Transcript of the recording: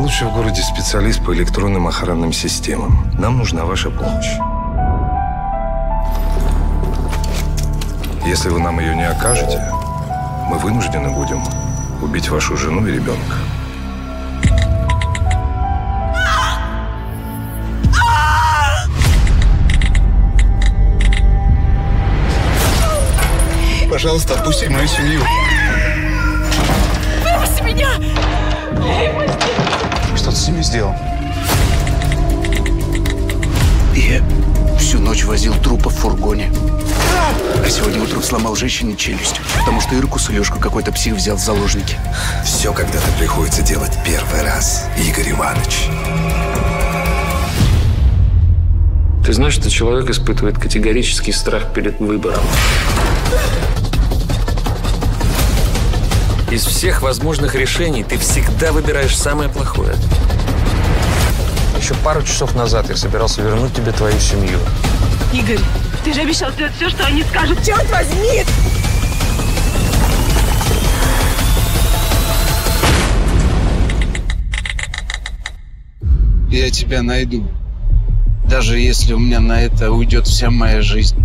лучший в городе специалист по электронным охранным системам. Нам нужна ваша помощь. Если вы нам ее не окажете, мы вынуждены будем убить вашу жену и ребенка. Пожалуйста, отпусти мою семью. Ними сделал? Я всю ночь возил трупы в фургоне. А сегодня утром сломал женщине челюсть, потому что Ирку и Лешку какой-то псих взял в заложники. Все когда-то приходится делать первый раз, Игорь Иванович. Ты знаешь, что человек испытывает категорический страх перед выбором. Из всех возможных решений ты всегда выбираешь самое плохое. Еще пару часов назад я собирался вернуть тебе твою семью. Игорь, ты же обещал сделать все, что они скажут. Черт возьми! Я тебя найду. Даже если у меня на это уйдет вся моя жизнь.